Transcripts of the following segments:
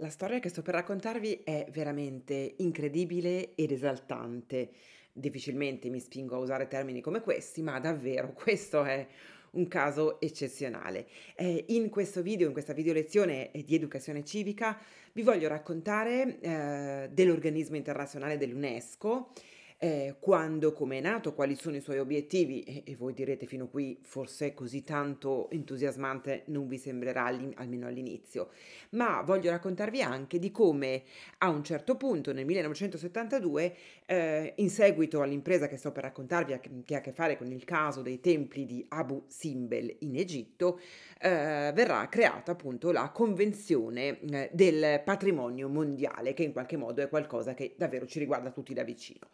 La storia che sto per raccontarvi è veramente incredibile ed esaltante. Difficilmente mi spingo a usare termini come questi, ma davvero questo è un caso eccezionale. Eh, in questo video, in questa video lezione di educazione civica, vi voglio raccontare eh, dell'organismo internazionale dell'UNESCO eh, quando, come è nato, quali sono i suoi obiettivi e, e, voi direte fino qui forse così tanto entusiasmante non vi sembrerà almeno all'inizio, ma voglio raccontarvi anche di come a un certo punto nel 1972, eh, in seguito all'impresa che sto per raccontarvi, che ha a che fare con il caso dei templi di Abu Simbel in Egitto, eh, verrà creata appunto la Convenzione eh, del Patrimonio Mondiale, che in qualche modo è qualcosa che davvero ci riguarda tutti da vicino.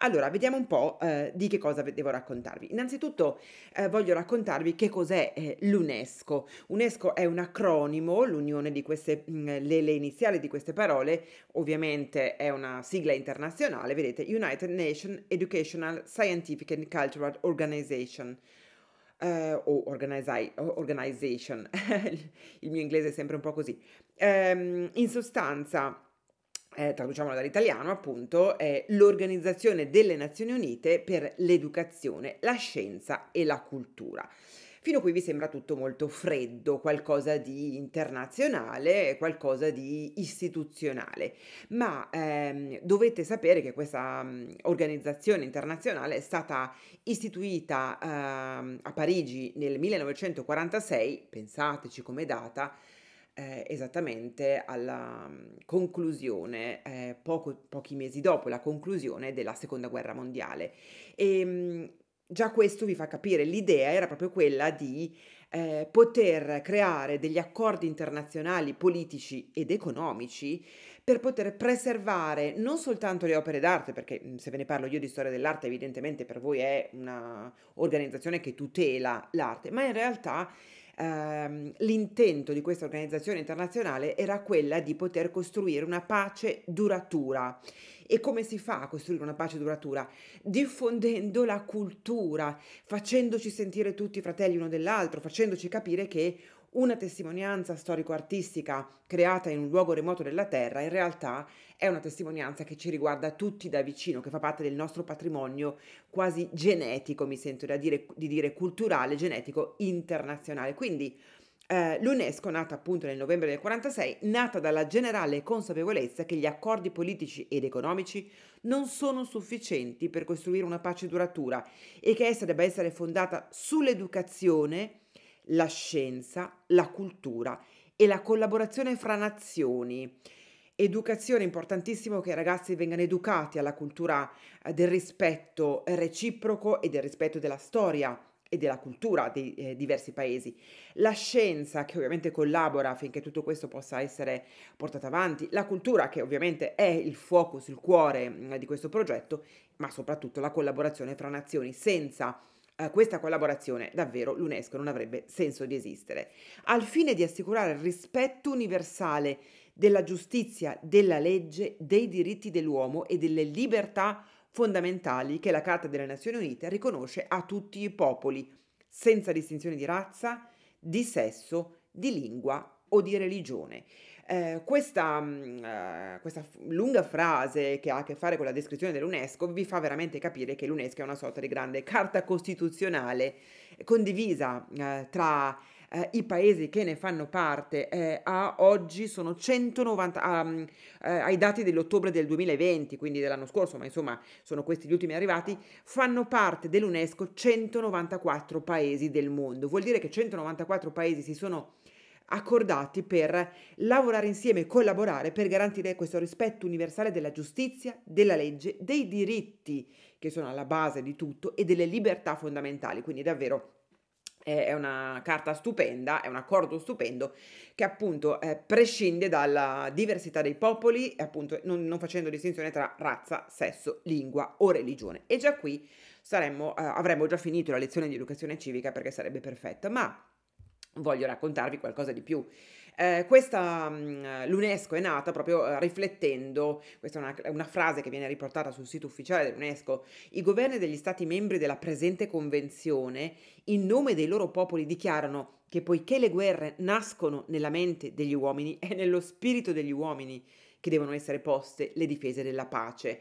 Allora, vediamo un po' eh, di che cosa devo raccontarvi. Innanzitutto eh, voglio raccontarvi che cos'è eh, l'UNESCO. UNESCO è un acronimo, l'unione di queste, mh, mm, le, le iniziali di queste parole, ovviamente è una sigla internazionale, vedete, United Nations Educational, Scientific and Cultural Organization. Uh, o organizi- organization, il mio inglese è sempre un po' così. Um, in sostanza, eh, traduciamolo dall'italiano appunto, è l'Organizzazione delle Nazioni Unite per l'Educazione, la Scienza e la Cultura. Fino a qui vi sembra tutto molto freddo, qualcosa di internazionale, qualcosa di istituzionale, ma ehm, dovete sapere che questa um, organizzazione internazionale è stata istituita ehm, a Parigi nel 1946, pensateci come data, eh, esattamente alla conclusione, eh, poco, pochi mesi dopo la conclusione della seconda guerra mondiale. E già questo vi fa capire, l'idea era proprio quella di eh, poter creare degli accordi internazionali politici ed economici per poter preservare non soltanto le opere d'arte, perché se ve ne parlo io di storia dell'arte, evidentemente per voi è un'organizzazione che tutela l'arte, ma in realtà ehm, l'intento di questa organizzazione internazionale era quella di poter costruire una pace duratura. E come si fa a costruire una pace duratura? Diffondendo la cultura, facendoci sentire tutti fratelli uno dell'altro, facendoci capire che una testimonianza storico-artistica creata in un luogo remoto della Terra in realtà è una testimonianza che ci riguarda tutti da vicino, che fa parte del nostro patrimonio quasi genetico, mi sento da dire, di dire culturale, genetico, internazionale. Quindi eh, l'UNESCO, nata appunto nel novembre del 1946, nata dalla generale consapevolezza che gli accordi politici ed economici non sono sufficienti per costruire una pace duratura e che essa debba essere fondata sull'educazione, la scienza, la cultura e la collaborazione fra nazioni. Educazione, importantissimo che i ragazzi vengano educati alla cultura eh, del rispetto reciproco e del rispetto della storia e della cultura dei eh, diversi paesi. La scienza che ovviamente collabora affinché tutto questo possa essere portato avanti, la cultura che ovviamente è il focus, il cuore mm, di questo progetto, ma soprattutto la collaborazione fra nazioni. Senza questa collaborazione davvero l'UNESCO non avrebbe senso di esistere. Al fine di assicurare il rispetto universale della giustizia, della legge, dei diritti dell'uomo e delle libertà fondamentali che la Carta delle Nazioni Unite riconosce a tutti i popoli, senza distinzione di razza, di sesso, di lingua o di religione. Eh, questa, uh, questa, lunga frase che ha a che fare con la descrizione dell'UNESCO vi fa veramente capire che l'UNESCO è una sorta di grande carta costituzionale condivisa uh, tra eh, i paesi che ne fanno parte eh, a oggi sono 190 um, eh, ai dati dell'ottobre del 2020, quindi dell'anno scorso, ma insomma sono questi gli ultimi arrivati, fanno parte dell'UNESCO 194 paesi del mondo. Vuol dire che 194 paesi si sono accordati per lavorare insieme e collaborare per garantire questo rispetto universale della giustizia, della legge, dei diritti che sono alla base di tutto e delle libertà fondamentali. Quindi davvero è una carta stupenda, è un accordo stupendo che appunto eh, prescinde dalla diversità dei popoli appunto non, non, facendo distinzione tra razza, sesso, lingua o religione. E già qui saremmo, eh, avremmo già finito la lezione di educazione civica perché sarebbe perfetta, ma voglio raccontarvi qualcosa di più. Eh, questa, mh, l'UNESCO è nata proprio eh, riflettendo, questa è una, una, frase che viene riportata sul sito ufficiale dell'UNESCO, i governi degli stati membri della presente convenzione, in nome dei loro popoli, dichiarano che poiché le guerre nascono nella mente degli uomini, è nello spirito degli uomini che devono essere poste le difese della pace.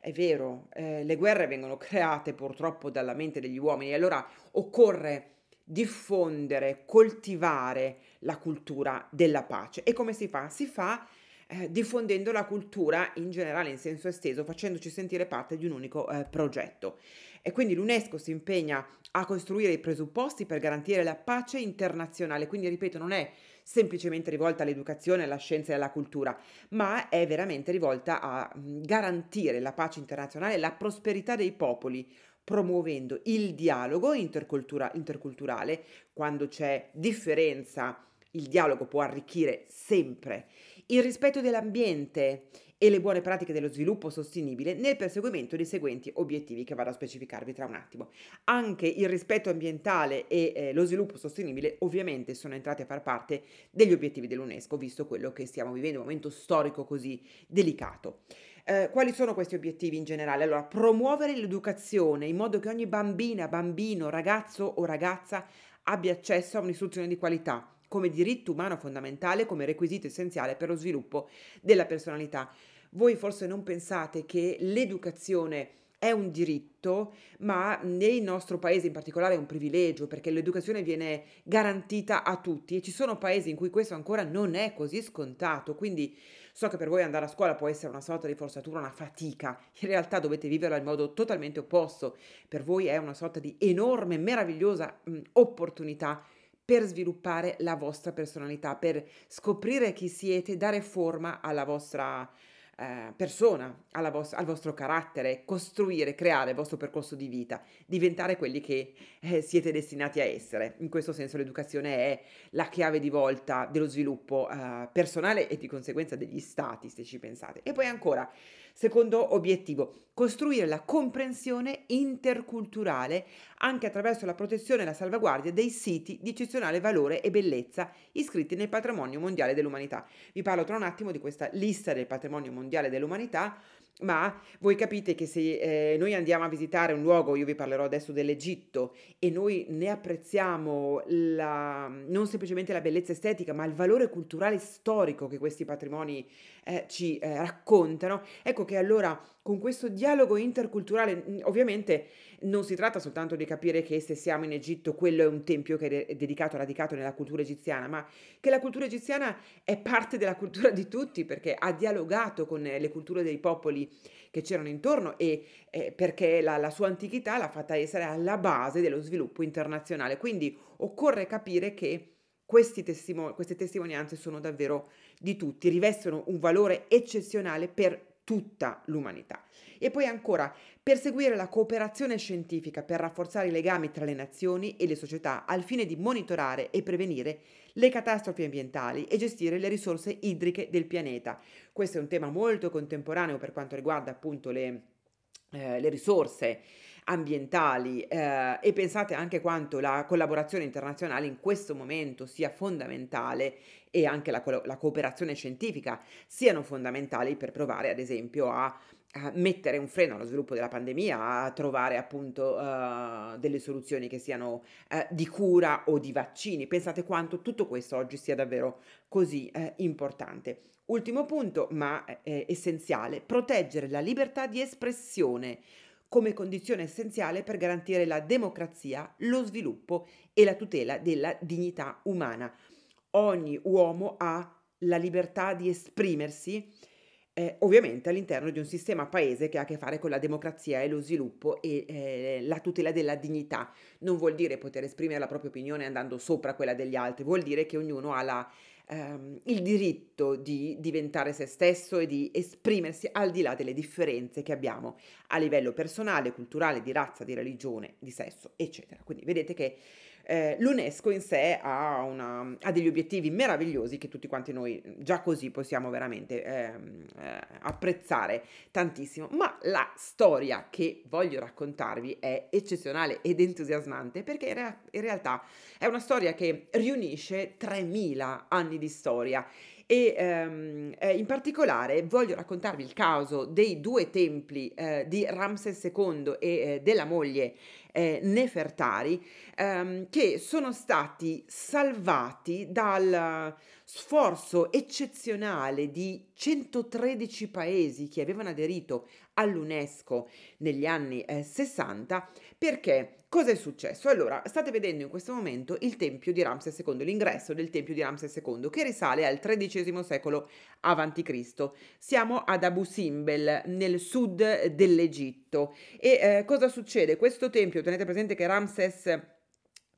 È vero, eh, le guerre vengono create purtroppo dalla mente degli uomini allora occorre diffondere, coltivare la cultura della pace. E come si fa? Si fa eh, diffondendo la cultura in generale, in senso esteso, facendoci sentire parte di un unico eh, progetto. E quindi l'UNESCO si impegna a costruire i presupposti per garantire la pace internazionale. Quindi, ripeto, non è semplicemente rivolta all'educazione, alla scienza e alla cultura, ma è veramente rivolta a garantire la pace internazionale la prosperità dei popoli promuovendo il dialogo intercultura- interculturale. Quando c'è differenza, il dialogo può arricchire sempre. Il rispetto dell'ambiente e le buone pratiche dello sviluppo sostenibile nel perseguimento dei seguenti obiettivi che vado a specificarvi tra un attimo. Anche il rispetto ambientale e eh, lo sviluppo sostenibile ovviamente sono entrati a far parte degli obiettivi dell'UNESCO, visto quello che stiamo vivendo, un momento storico così delicato. Eh, quali sono questi obiettivi in generale? Allora, promuovere l'educazione in modo che ogni bambina, bambino, ragazzo o ragazza abbia accesso a un'istruzione di qualità come diritto umano fondamentale, come requisito essenziale per lo sviluppo della personalità. Voi forse non pensate che l'educazione è un diritto, ma nel nostro paese in particolare è un privilegio perché l'educazione viene garantita a tutti e ci sono paesi in cui questo ancora non è così scontato, quindi So che per voi andare a scuola può essere una sorta di forzatura, una fatica, in realtà dovete viverla in modo totalmente opposto, per voi è una sorta di enorme, meravigliosa mh, opportunità per sviluppare la vostra personalità, per scoprire chi siete, dare forma alla vostra eh, persona, vos- al vostro carattere, costruire, creare il vostro percorso di vita, diventare quelli che eh, siete destinati a essere. In questo senso l'educazione è la chiave di volta dello sviluppo eh, personale e di conseguenza degli stati, se ci pensate. E poi ancora, Secondo obiettivo, costruire la comprensione interculturale anche attraverso la protezione e la salvaguardia dei siti di eccezionale valore e bellezza iscritti nel patrimonio mondiale dell'umanità. Vi parlo tra un attimo di questa lista del patrimonio mondiale dell'umanità ma voi capite che se eh, noi andiamo a visitare un luogo, io vi parlerò adesso dell'Egitto, e noi ne apprezziamo la, non semplicemente la bellezza estetica, ma il valore culturale storico che questi patrimoni eh, ci eh, raccontano, ecco che allora con questo dialogo interculturale, ovviamente non si tratta soltanto di capire che se siamo in Egitto quello è un tempio che è dedicato, radicato nella cultura egiziana, ma che la cultura egiziana è parte della cultura di tutti perché ha dialogato con le culture dei popoli che c'erano intorno e eh, perché la, la sua antichità l'ha fatta essere alla base dello sviluppo internazionale. Quindi occorre capire che Testimo- queste testimonianze sono davvero di tutti, rivestono un valore eccezionale per tutta l'umanità. E poi ancora, perseguire la cooperazione scientifica per rafforzare i legami tra le nazioni e le società al fine di monitorare e prevenire le catastrofi ambientali e gestire le risorse idriche del pianeta. Questo è un tema molto contemporaneo per quanto riguarda appunto le, eh, le risorse ambientali eh, e pensate anche quanto la collaborazione internazionale in questo momento sia fondamentale e anche la, la cooperazione scientifica siano fondamentali per provare ad esempio a a mettere un freno allo sviluppo della pandemia, a trovare appunto uh, delle soluzioni che siano uh, di cura o di vaccini. Pensate quanto tutto questo oggi sia davvero così uh, importante. Ultimo punto, ma essenziale, proteggere la libertà di espressione come condizione essenziale per garantire la democrazia, lo sviluppo e la tutela della dignità umana. Ogni uomo ha la libertà di esprimersi, eh, ovviamente all'interno di un sistema paese che ha a che fare con la democrazia e lo sviluppo e eh, la tutela della dignità. Non vuol dire poter esprimere la propria opinione andando sopra quella degli altri, vuol dire che ognuno ha la ehm, il diritto di diventare se stesso e di esprimersi al di là delle differenze che abbiamo a livello personale, culturale, di razza, di religione, di sesso, eccetera. Quindi vedete che eh, l'UNESCO in sé ha, una, ha, degli obiettivi meravigliosi che tutti quanti noi già così possiamo veramente ehm, eh, apprezzare tantissimo, ma la storia che voglio raccontarvi è eccezionale ed entusiasmante perché in, rea- in realtà è una storia che riunisce 3000 anni di storia e ehm, eh, in particolare voglio raccontarvi il caso dei due templi eh, di Ramses II e eh, della moglie eh, Nefertari ehm, che sono stati salvati dal sforzo eccezionale di 113 paesi che avevano aderito all'UNESCO negli anni eh, 60 perché Cosa è successo? Allora, state vedendo in questo momento il tempio di Ramses II, l'ingresso del tempio di Ramses II, che risale al XIII secolo a.C. Siamo ad Abu Simbel, nel sud dell'Egitto. E eh, cosa succede? Questo tempio, tenete presente che Ramses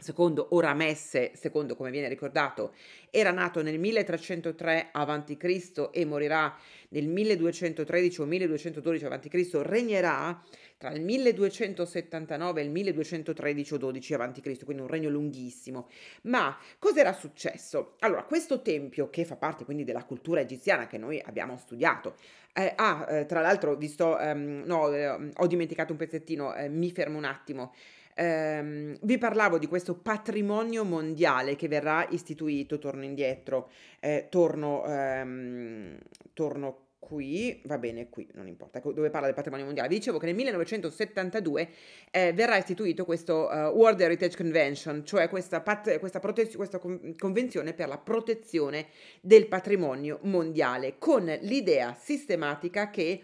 secondo o Ramesse, secondo come viene ricordato, era nato nel 1303 a.C. e morirà nel 1213 o 1212 a.C., regnerà tra il 1279 e il 1213 o 12 a.C., quindi un regno lunghissimo. Ma cos'era successo? Allora, questo tempio, che fa parte quindi della cultura egiziana che noi abbiamo studiato, eh, ah, tra l'altro, visto, ehm, no, eh, ho dimenticato un pezzettino, eh, mi fermo un attimo. Um, vi parlavo di questo patrimonio mondiale che verrà istituito, torno indietro, eh, torno, um, torno qui, va bene, qui non importa, ecco, dove parla del patrimonio mondiale. Vi dicevo che nel 1972 eh, verrà istituito questo uh, World Heritage Convention, cioè questa, pat- questa, prote- questa con- convenzione per la protezione del patrimonio mondiale, con l'idea sistematica che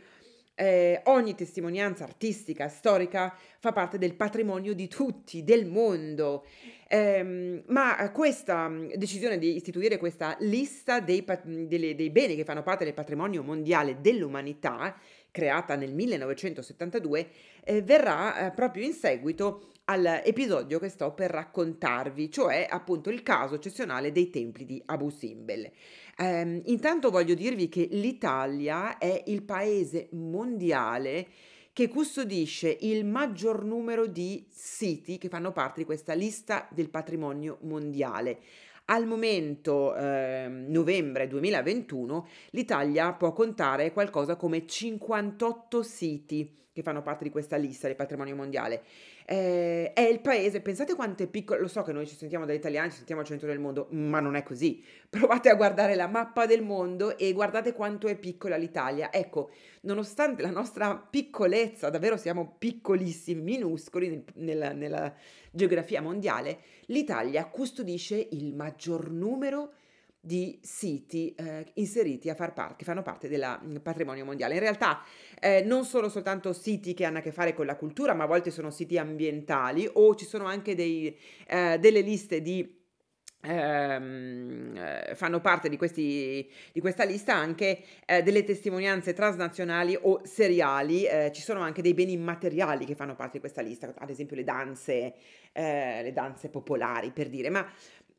eh, ogni testimonianza artistica, storica, fa parte del patrimonio di tutti, del mondo. Eh, ma questa mm, decisione di istituire questa lista dei, delle, dei beni che fanno parte del patrimonio mondiale dell'umanità, creata nel 1972, eh, verrà eh, proprio in seguito all'episodio che sto per raccontarvi, cioè appunto il caso eccezionale dei templi di Abu Simbel. Eh, intanto voglio dirvi che l'Italia è il paese mondiale che custodisce il maggior numero di siti che fanno parte di questa lista del patrimonio mondiale. Al momento, eh, novembre 2021, l'Italia può contare qualcosa come 58 siti che fanno parte di questa lista del patrimonio mondiale eh, è il paese, pensate quanto è piccolo, lo so che noi ci sentiamo da italiani, ci sentiamo al centro del mondo, ma non è così. Provate a guardare la mappa del mondo e guardate quanto è piccola l'Italia. Ecco, nonostante la nostra piccolezza, davvero siamo piccolissimi, minuscoli nel, nella, nella geografia mondiale, l'Italia custodisce il maggior numero di di siti eh, inseriti a far parte, che fanno parte del mm, patrimonio mondiale. In realtà eh, non sono soltanto siti che hanno a che fare con la cultura, ma a volte sono siti ambientali o ci sono anche dei, eh, delle liste di Ehm, eh, fanno parte di, questi, di, questa lista anche eh, delle testimonianze transnazionali o seriali, eh, ci sono anche dei beni immateriali che fanno parte di questa lista, ad esempio le danze, eh, le danze popolari per dire, ma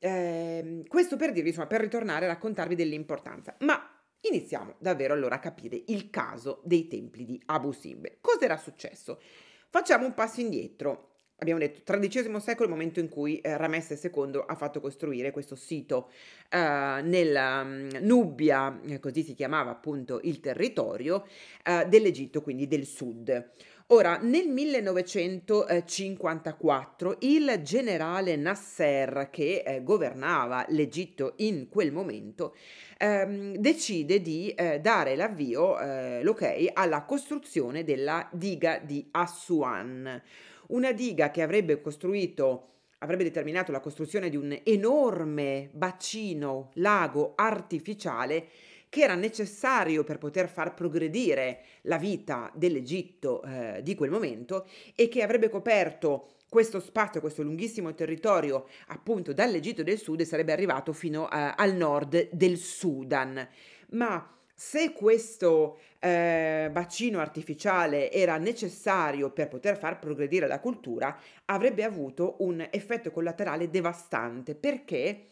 eh, questo per dirvi, insomma, per ritornare a raccontarvi dell'importanza. Ma iniziamo davvero allora a capire il caso dei templi di Abu Simbel. Cos'era successo? Facciamo un passo indietro. Abbiamo detto XIII secolo, il momento in cui eh, Ramesse II ha fatto costruire questo sito eh, nella um, Nubia, eh, così si chiamava appunto il territorio eh, dell'Egitto, quindi del sud. Ora, nel 1954 il generale Nasser, che eh, governava l'Egitto in quel momento, ehm, decide di eh, dare l'avvio, eh, l'ok, alla costruzione della diga di Assuan. Una diga che avrebbe costruito avrebbe determinato la costruzione di un enorme bacino, lago artificiale che era necessario per poter far progredire la vita dell'Egitto eh, di quel momento e che avrebbe coperto questo spazio, questo lunghissimo territorio appunto dall'Egitto del Sud e sarebbe arrivato fino eh, al nord del Sudan. Ma se questo eh, bacino artificiale era necessario per poter far progredire la cultura, avrebbe avuto un effetto collaterale devastante perché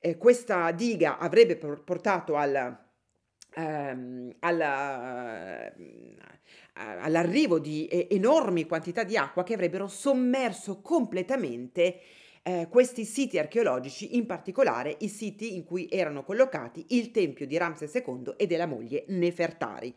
eh, questa diga avrebbe portato al ehm, alla, eh, all'arrivo di enormi quantità di acqua che avrebbero sommerso completamente eh, questi siti archeologici, in particolare i siti in cui erano collocati il tempio di Ramses II e della moglie Nefertari.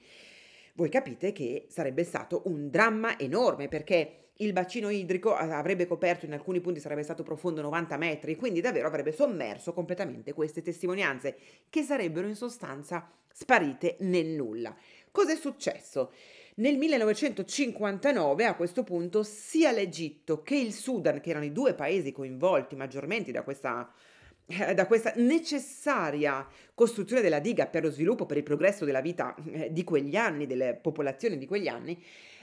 Voi capite che sarebbe stato un dramma enorme perché il bacino idrico avrebbe coperto in alcuni punti sarebbe stato profondo 90 metri, quindi davvero avrebbe sommerso completamente queste testimonianze che sarebbero in sostanza sparite nel nulla. Cos'è successo? Nel 1959 a questo punto sia l'Egitto che il Sudan, che erano i due paesi coinvolti maggiormente da questa eh, da questa necessaria costruzione della diga per lo sviluppo, per il progresso della vita eh, di quegli anni, delle popolazioni di quegli anni,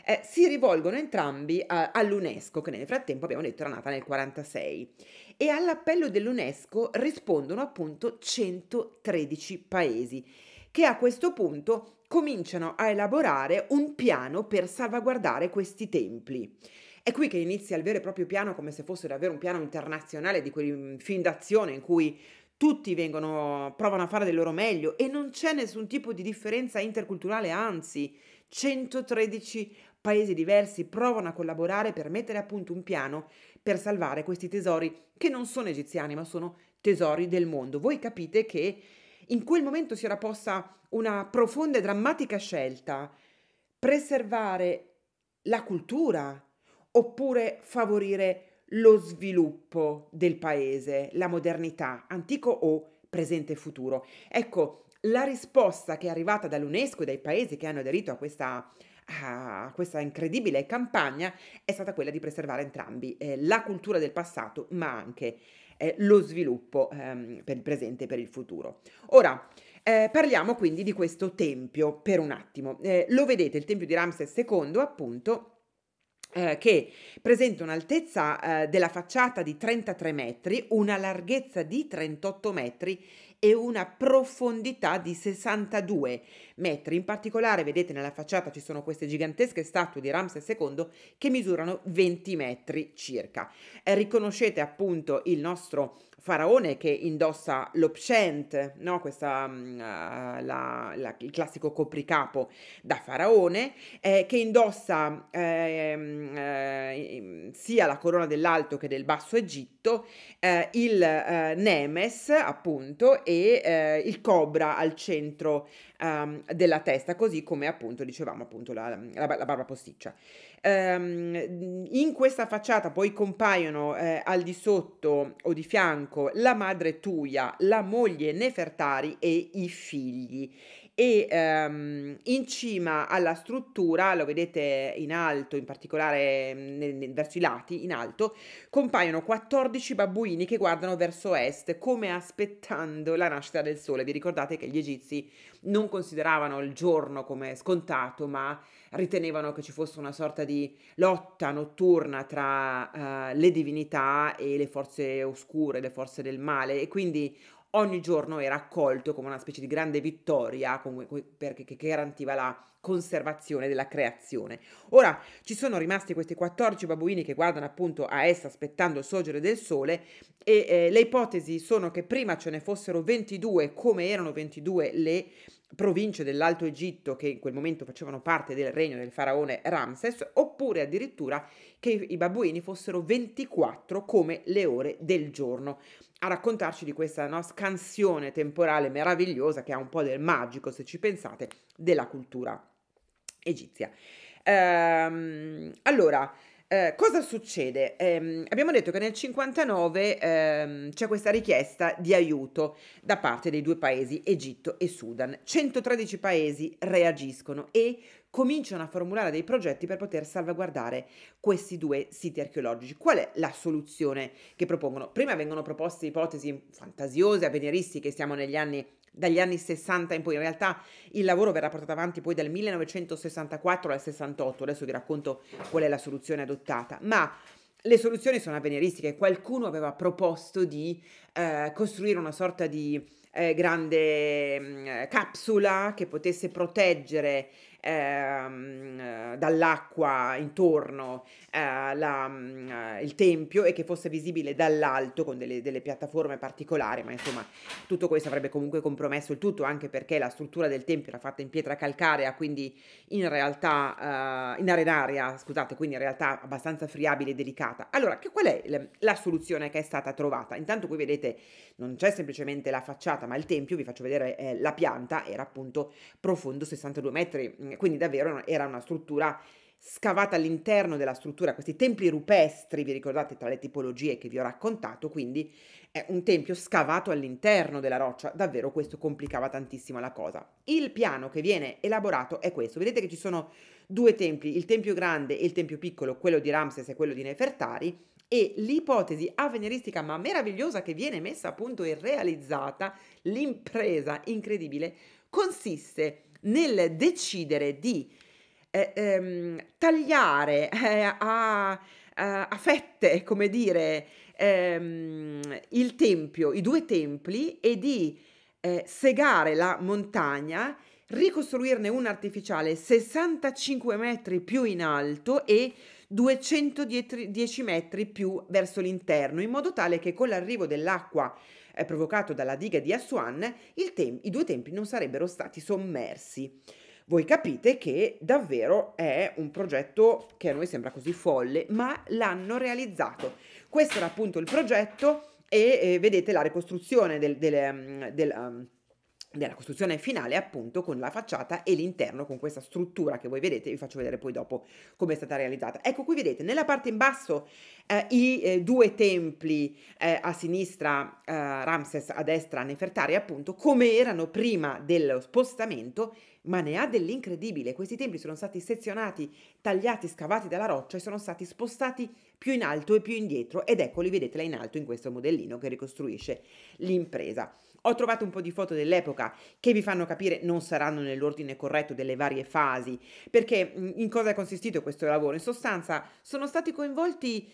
eh, si rivolgono entrambi a, all'UNESCO, che nel frattempo abbiamo detto era nata nel 1946, e all'appello dell'UNESCO rispondono appunto 113 paesi, che a questo punto cominciano a elaborare un piano per salvaguardare questi templi. È qui che inizia il vero e proprio piano, come se fosse davvero un piano internazionale di quei film d'azione in cui tutti vengono, provano a fare del loro meglio e non c'è nessun tipo di differenza interculturale, anzi, 113 paesi diversi provano a collaborare per mettere a punto un piano per salvare questi tesori che non sono egiziani ma sono tesori del mondo. Voi capite che in quel momento si era posta una profonda e drammatica scelta, preservare la cultura oppure favorire lo sviluppo del paese, la modernità, antico o presente e futuro. Ecco, la risposta che è arrivata dall'UNESCO e dai paesi che hanno aderito a questa a questa incredibile campagna è stata quella di preservare entrambi eh, la cultura del passato, ma anche eh, lo sviluppo ehm, per il presente e per il futuro. Ora, eh, parliamo quindi di questo tempio per un attimo. Eh, lo vedete, il tempio di Ramses II, appunto, eh, che presenta un'altezza eh, della facciata di 33 metri, una larghezza di 38 metri e una profondità di 62 metri. In particolare, vedete nella facciata ci sono queste gigantesche statue di Ramses II che misurano 20 metri circa. Eh, riconoscete appunto il nostro faraone che indossa l'opcent, no? Questa, uh, la, la, il classico copricapo da faraone, eh, che indossa eh, eh, sia la corona dell'Alto che del Basso Egitto, eh, il eh, Nemes appunto e il cobra al centro um, della testa, così come appunto dicevamo appunto la, la, la barba posticcia. Um, in questa facciata poi compaiono eh, al di sotto o di fianco la madre Tuia, la moglie Nefertari e i figli e um, in cima alla struttura, lo vedete in alto, in particolare nel, nel, verso i lati, in alto, compaiono 14 babbuini che guardano verso est, come aspettando la nascita del sole. Vi ricordate che gli egizi non consideravano il giorno come scontato, ma ritenevano che ci fosse una sorta di lotta notturna tra uh, le divinità e le forze oscure, le forze del male, e quindi ogni giorno era accolto come una specie di grande vittoria perché, che garantiva la conservazione della creazione. Ora ci sono rimasti questi 14 babuini che guardano appunto a est aspettando il sorgere del sole e eh, le ipotesi sono che prima ce ne fossero 22 come erano 22 le province dell'Alto Egitto che in quel momento facevano parte del regno del faraone Ramses, oppure addirittura che i babbuini fossero 24 come le ore del giorno, a raccontarci di questa no, scansione temporale meravigliosa che ha un po' del magico, se ci pensate, della cultura egizia. Ehm, allora, eh, cosa succede? Eh, abbiamo detto che nel 59 ehm, c'è questa richiesta di aiuto da parte dei due paesi, Egitto e Sudan. 113 paesi reagiscono e cominciano a formulare dei progetti per poter salvaguardare questi due siti archeologici. Qual è la soluzione che propongono? Prima vengono proposte ipotesi fantasiose, avveniristiche, siamo negli anni dagli anni 60 in poi. In realtà il lavoro verrà portato avanti poi dal 1964 al 68, adesso vi racconto qual è la soluzione adottata, ma le soluzioni sono avveniristiche. Qualcuno aveva proposto di eh, costruire una sorta di eh, grande mm, capsula che potesse proteggere ehm, dall'acqua intorno eh, la, mm, eh, il tempio e che fosse visibile dall'alto con delle, delle piattaforme particolari, ma insomma tutto questo avrebbe comunque compromesso il tutto anche perché la struttura del tempio era fatta in pietra calcarea, quindi in realtà uh, in arenaria, scusate, quindi in realtà abbastanza friabile e delicata. Allora, che, qual è la soluzione che è stata trovata? Intanto qui vedete non c'è semplicemente la facciata, ma il tempio, vi faccio vedere eh, la pianta, era appunto profondo 62 metri, mm, quindi davvero era una struttura scavata all'interno della struttura, questi templi rupestri, vi ricordate tra le tipologie che vi ho raccontato, quindi è un tempio scavato all'interno della roccia, davvero questo complicava tantissimo la cosa. Il piano che viene elaborato è questo, vedete che ci sono due templi, il tempio grande e il tempio piccolo, quello di Ramses e quello di Nefertari, e l'ipotesi avveniristica ma meravigliosa che viene messa a punto e realizzata, l'impresa incredibile, consiste nel decidere di eh, ehm, tagliare eh, a, a, fette, come dire, ehm, il tempio, i due templi e di eh, segare la montagna, ricostruirne un artificiale 65 metri più in alto e 210 metri più verso l'interno, in modo tale che con l'arrivo dell'acqua provocato dalla diga di Aswan, tem- i due templi non sarebbero stati sommersi. Voi capite che davvero è un progetto che a noi sembra così folle, ma l'hanno realizzato. Questo era appunto il progetto e eh, vedete la ricostruzione del, del, um, del um, della costruzione finale appunto con la facciata e l'interno con questa struttura che voi vedete vi faccio vedere poi dopo come è stata realizzata. Ecco qui vedete nella parte in basso eh, i eh, due templi eh, a sinistra eh, Ramses a destra Nefertari appunto come erano prima dello spostamento ma ne ha dell'incredibile. Questi templi sono stati sezionati tagliati scavati dalla roccia e sono stati spostati più in alto e più indietro ed eccoli vedetela in alto in questo modellino che ricostruisce l'impresa ho trovato un po' di foto dell'epoca che vi fanno capire non saranno nell'ordine corretto delle varie fasi, perché in cosa è consistito questo lavoro? In sostanza sono stati coinvolti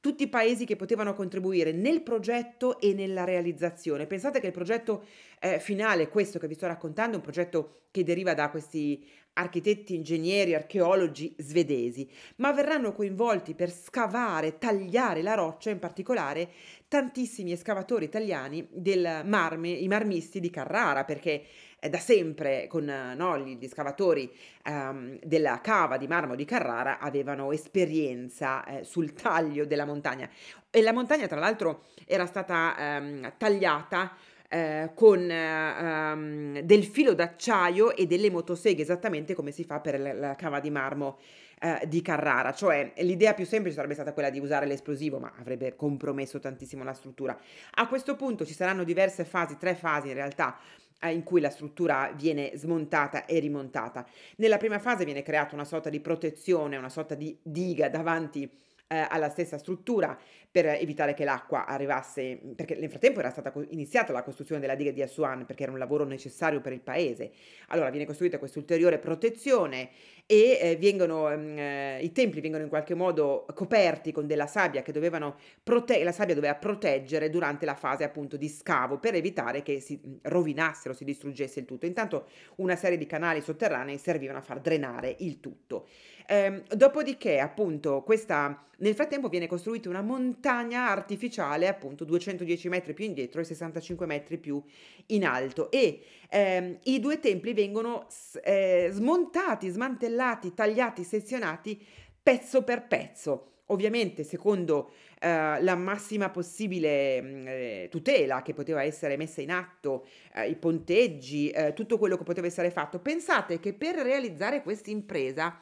tutti i paesi che potevano contribuire nel progetto e nella realizzazione. Pensate che il progetto eh, finale, questo che vi sto raccontando, è un progetto che deriva da questi architetti, ingegneri, archeologi svedesi, ma verranno coinvolti per scavare, tagliare la roccia, in particolare tantissimi escavatori italiani del marme, i marmisti di Carrara, perché da sempre con no, gli scavatori um, della cava di marmo di Carrara avevano esperienza eh, sul taglio della montagna. E la montagna tra l'altro era stata um, tagliata eh, con eh, um, del filo d'acciaio e delle motoseghe, esattamente come si fa per la, la cava di marmo eh, di Carrara. Cioè, l'idea più semplice sarebbe stata quella di usare l'esplosivo, ma avrebbe compromesso tantissimo la struttura. A questo punto ci saranno diverse fasi, tre fasi in realtà eh, in cui la struttura viene smontata e rimontata. Nella prima fase viene creata una sorta di protezione, una sorta di diga davanti eh, alla stessa struttura per evitare che l'acqua arrivasse, perché nel frattempo era stata iniziata la costruzione della diga di Assuan perché era un lavoro necessario per il paese. Allora viene costruita questa ulteriore protezione e eh, vengono, eh, i templi vengono in qualche modo coperti con della sabbia che dovevano proteggere, la sabbia doveva proteggere durante la fase appunto di scavo per evitare che si rovinassero, si distruggesse il tutto. Intanto una serie di canali sotterranei servivano a far drenare il tutto. Eh, dopodiché, appunto, questa, nel frattempo viene costruita una montagna artificiale, appunto, 210 metri più indietro e 65 metri più in alto. E ehm, i due templi vengono eh, smontati, smantellati, tagliati, sezionati pezzo per pezzo. Ovviamente, secondo eh, la massima possibile mm, eh, tutela che poteva essere messa in atto, eh, i ponteggi, eh, tutto quello che poteva essere fatto. Pensate che per realizzare questa impresa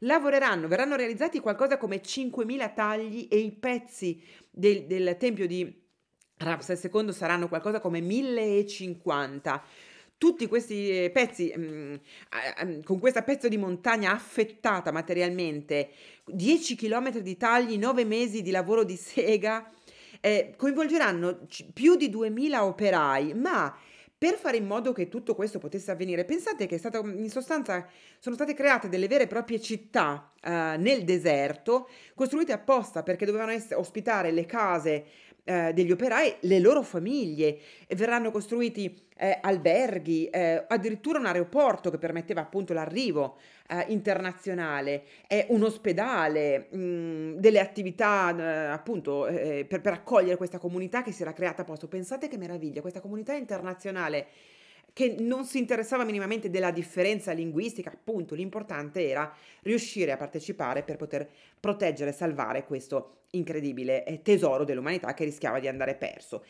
lavoreranno, verranno realizzati qualcosa come 5.000 tagli e i pezzi del, del tempio di Ramses II saranno qualcosa come 1.050 tutti questi eh, pezzi mm, con questo pezzo di montagna affettata materialmente, 10 km di tagli, 9 mesi di lavoro di sega, eh, coinvolgeranno più di 2000 operai, ma per fare in modo che tutto questo potesse avvenire, pensate che è stata, in sostanza sono state create delle vere e proprie città uh, nel deserto, costruite apposta perché dovevano essere, ospitare le case eh, degli operai, le loro famiglie, verranno costruiti eh, alberghi, eh, addirittura un aeroporto che permetteva appunto l'arrivo eh, internazionale, un ospedale, mh, mm, delle attività eh, appunto eh, per, per accogliere questa comunità che si era creata a posto. Pensate che meraviglia, questa comunità internazionale che non si interessava minimamente della differenza linguistica, appunto l'importante era riuscire a partecipare per poter proteggere e salvare questo incredibile eh, tesoro dell'umanità che rischiava di andare perso.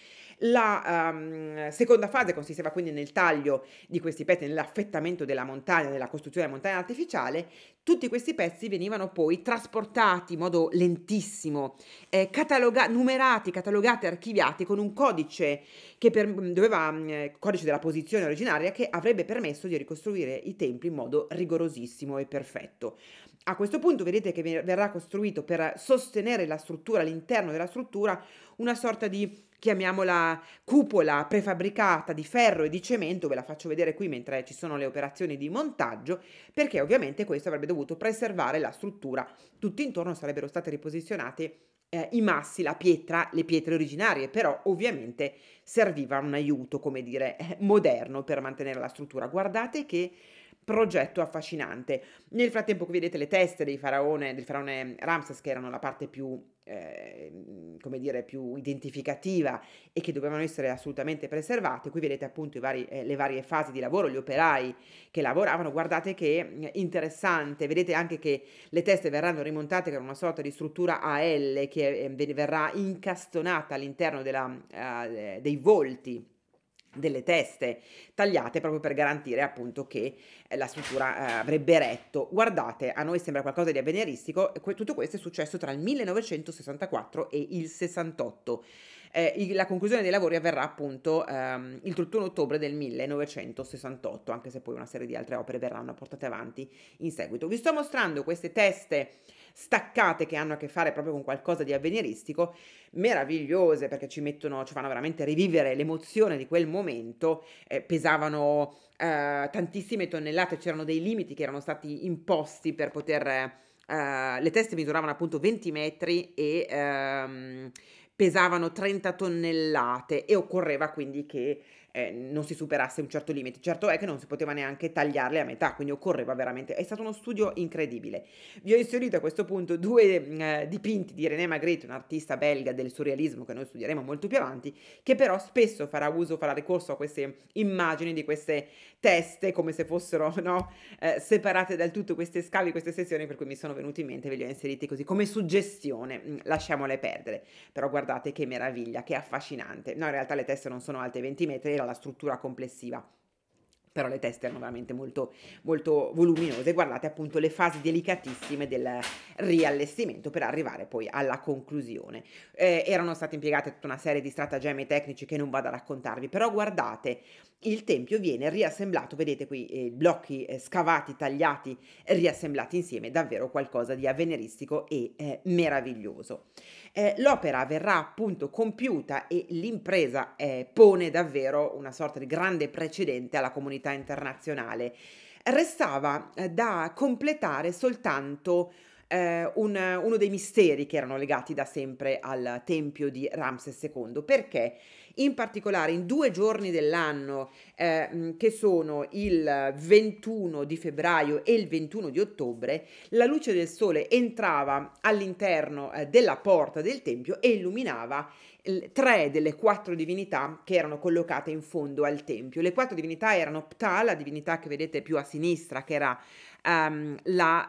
La um, seconda fase consisteva quindi nel taglio di questi pezzi, nell'affettamento della montagna, nella costruzione della montagna artificiale. Tutti questi pezzi venivano poi trasportati in modo lentissimo, eh, cataloga- numerati, catalogati, archiviati con un codice per, doveva, eh, codice della posizione originaria che avrebbe permesso di ricostruire i templi in modo rigorosissimo e perfetto. A questo punto vedete che verrà costruito per sostenere la struttura, all'interno della struttura, una sorta di chiamiamola cupola prefabbricata di ferro e di cemento, ve la faccio vedere qui mentre ci sono le operazioni di montaggio, perché ovviamente questo avrebbe dovuto preservare la struttura. Tutti intorno sarebbero state riposizionate eh, i massi, la pietra, le pietre originarie, però ovviamente serviva un aiuto, come dire, moderno per mantenere la struttura. Guardate che progetto affascinante. Nel frattempo qui vedete le teste faraone, del faraone Ramses che erano la parte più, eh, come dire, più identificativa e che dovevano essere assolutamente preservate. Qui vedete appunto vari, eh, le varie fasi di lavoro, gli operai che lavoravano. Guardate che eh, interessante, vedete anche che le teste verranno rimontate con una sorta di struttura a L che eh, verrà incastonata all'interno della, uh, dei volti delle teste tagliate proprio per garantire appunto che eh, la struttura eh, avrebbe retto. Guardate, a noi sembra qualcosa di avveniristico, tutto questo è successo tra il 1964 e il 68. Eh, la conclusione dei lavori avverrà appunto ehm, il 31 ottobre del 1968, anche se poi una serie di altre opere verranno portate avanti in seguito. Vi sto mostrando queste teste staccate che hanno a che fare proprio con qualcosa di avveniristico, meravigliose perché ci mettono, ci fanno veramente rivivere l'emozione di quel momento, eh, pesavano eh, tantissime tonnellate, c'erano dei limiti che erano stati imposti per poter... Eh, le teste misuravano appunto 20 metri e ehm, pesavano 30 tonnellate e occorreva quindi che eh, non si superasse un certo limite. Certo è che non si poteva neanche tagliarle a metà, quindi occorreva veramente. È stato uno studio incredibile. Vi ho inserito a questo punto due eh, dipinti di René Magritte, un artista belga del surrealismo che noi studieremo molto più avanti, che però spesso farà uso, farà ricorso a queste immagini di queste teste come se fossero no, eh, separate dal tutto queste scavi, queste sezioni, per cui mi sono venuti in mente, ve li ho inseriti così come suggestione. Mm, lasciamole perdere. Però guardate che meraviglia, che affascinante. No, in realtà le teste non sono alte 20 metri, era la struttura complessiva però le teste erano veramente molto, molto voluminose. Guardate appunto le fasi delicatissime del riallestimento per arrivare poi alla conclusione. Eh, erano state impiegate tutta una serie di stratagemmi tecnici che non vado a raccontarvi, però guardate, il tempio viene riassemblato, vedete qui eh, blocchi eh, scavati, tagliati, riassemblati insieme, davvero qualcosa di avveniristico e eh, meraviglioso. Eh, l'opera verrà appunto compiuta e l'impresa eh, pone davvero una sorta di grande precedente alla comunità internazionale. Restava eh, da completare soltanto eh, un, uno dei misteri che erano legati da sempre al tempio di Ramses II, perché in particolare in due giorni dell'anno eh, che sono il 21 di febbraio e il 21 di ottobre, la luce del sole entrava all'interno eh, della porta del tempio e illuminava tre delle quattro divinità che erano collocate in fondo al tempio. Le quattro divinità erano Ptah, la divinità che vedete più a sinistra, che era um, la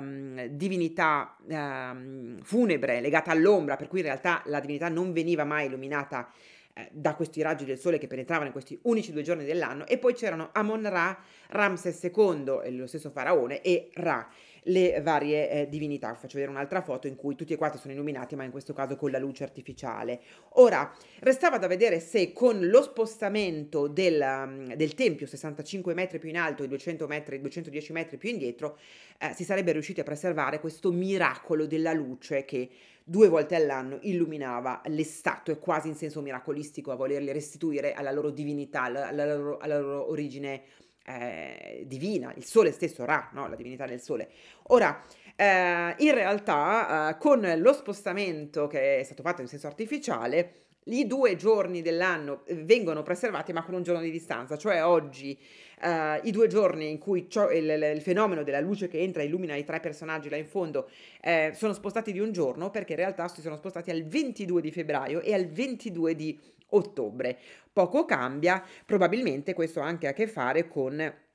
um, divinità um, funebre legata all'ombra, per cui in realtà la divinità non veniva mai illuminata eh, da questi raggi del sole che penetravano in questi unici due giorni dell'anno e poi c'erano Amon-Ra, Ramses II, lo stesso faraone, e Ra, le varie eh, divinità. Faccio vedere un'altra foto in cui tutti e quattro sono illuminati, ma in questo caso con la luce artificiale. Ora, restava da vedere se con lo spostamento del, um, del tempio 65 metri più in alto e 200 metri, 210 metri più indietro, eh, si sarebbe riusciti a preservare questo miracolo della luce che due volte all'anno illuminava le statue quasi in senso miracolistico a volerle restituire alla loro divinità, alla loro, alla loro origine eh, divina, il sole stesso Ra, no? la divinità del sole. Ora, eh, in realtà, eh, con lo spostamento che è stato fatto in senso artificiale, i due giorni dell'anno eh, vengono preservati ma con un giorno di distanza, cioè oggi uh, i due giorni in cui il, il, fenomeno della luce che entra e illumina i tre personaggi là in fondo eh, sono spostati di un giorno perché in realtà si sono spostati al 22 di febbraio e al 22 di ottobre. Poco cambia, probabilmente questo ha anche a che fare con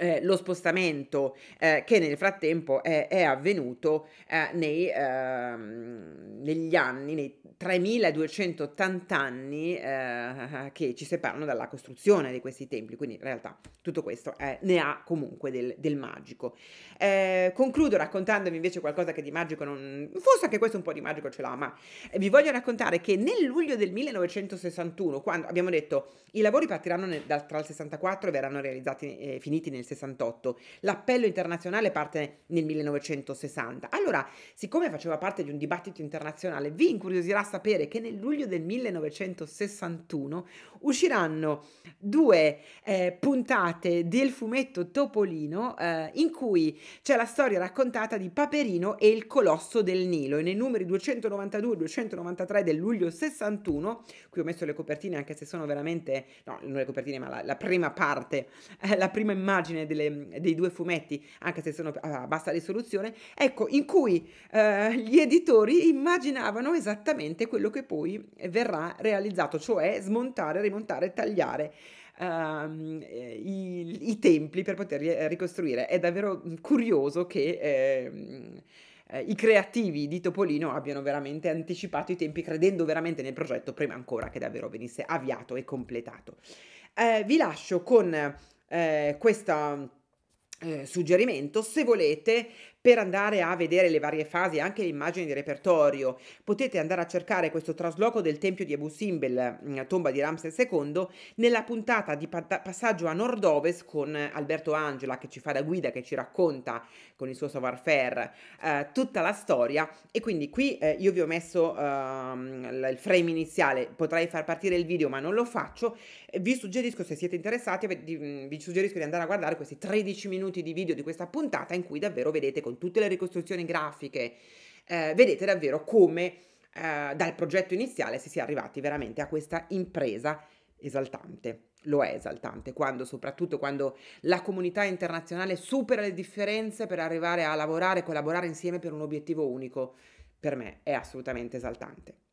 eh, lo spostamento eh, che nel frattempo è, è avvenuto eh, nei, ehm, negli anni, nei 3280 anni eh, che ci separano dalla costruzione di questi templi, quindi in realtà tutto questo ne ha comunque del, del magico. Eh, concludo raccontandovi invece qualcosa che di magico non... forse anche questo un po' di magico ce l'ha, ma vi voglio raccontare che nel luglio del 1961, quando abbiamo detto i lavori partiranno nel, da, tra il 64 e verranno realizzati, eh, finiti nel 68. L'appello internazionale parte nel 1960. Allora, siccome faceva parte di un dibattito internazionale, vi incuriosirà sapere che nel luglio del 1961 usciranno due eh, puntate del fumetto Topolino eh, in cui c'è la storia raccontata di Paperino e il colosso del Nilo e nei numeri 292 e 293 del luglio 61, qui ho messo le copertine anche se sono veramente, no, non le copertine ma la, la prima parte, eh, la prima immagine delle, dei due fumetti, anche se sono a bassa risoluzione, ecco, in cui eh, gli editori immaginavano esattamente quello che poi verrà realizzato, cioè smontare, rimontare, tagliare. Uh, i, i, templi per poterli ricostruire. È davvero curioso che eh, eh, i creativi di Topolino abbiano veramente anticipato i tempi, credendo veramente nel progetto prima ancora che davvero venisse avviato e completato. Eh, vi lascio con eh, questo eh, suggerimento, se volete per andare a vedere le varie fasi e anche le immagini di repertorio, potete andare a cercare questo trasloco del tempio di Abu Simbel, mm, tomba di Ramses II, nella puntata di passaggio a nord-ovest con Alberto Angela che ci fa da guida, che ci racconta con il suo savoir-faire eh, tutta la storia. E quindi qui eh, io vi ho messo eh, il frame iniziale, potrei far partire il video ma non lo faccio, vi suggerisco se siete interessati, vi suggerisco di andare a guardare questi 13 minuti di video di questa puntata in cui davvero vedete con tutte le ricostruzioni grafiche, eh, vedete davvero come eh, dal progetto iniziale si sia arrivati veramente a questa impresa esaltante. Lo è esaltante, quando, soprattutto quando la comunità internazionale supera le differenze per arrivare a lavorare e collaborare insieme per un obiettivo unico. Per me è assolutamente esaltante.